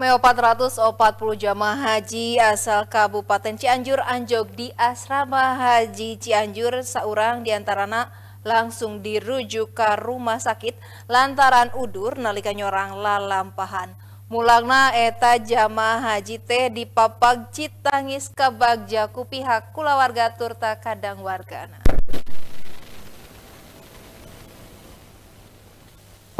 Meo 440 jamaah haji asal Kabupaten Cianjur anjog di asrama haji Cianjur seorang diantarana langsung dirujuk ke rumah sakit lantaran udur nalika nyorang lalampahan. Mulangna eta jamaah haji teh dipapag citangis ke bagjaku pihak kulawarga turta kadang wargana.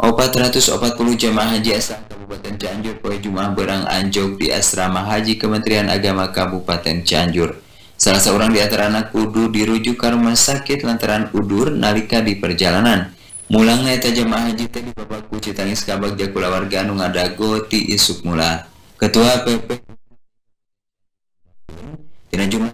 440 jemaah haji asal Kabupaten Cianjur poe Jumat berang anjog di asrama haji Kementerian Agama Kabupaten Cianjur. Salah seorang di antara anak kudu dirujuk ke rumah sakit lantaran udur nalika di perjalanan. Mulang eta jemaah haji teh di bapak kuci tangis kabag jakula warga anu ngadago ti isuk mula. Ketua PP Dina jumlah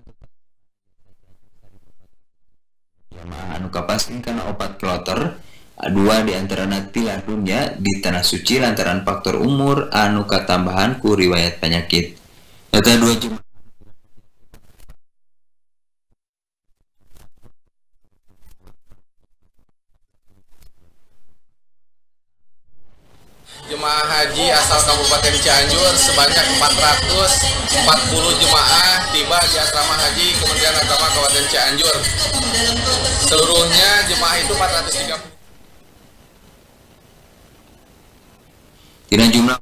jemaah anu kapaskin kana opat kloter dua di antara tilarnya di tanah suci lantaran faktor umur anu tambahan ku riwayat penyakit data dua jemaah Jemaah haji asal Kabupaten Cianjur sebanyak 440 jemaah tiba di asrama haji Kementerian Agama Kabupaten Cianjur. Seluruhnya jemaah itu 430 dengan jumlah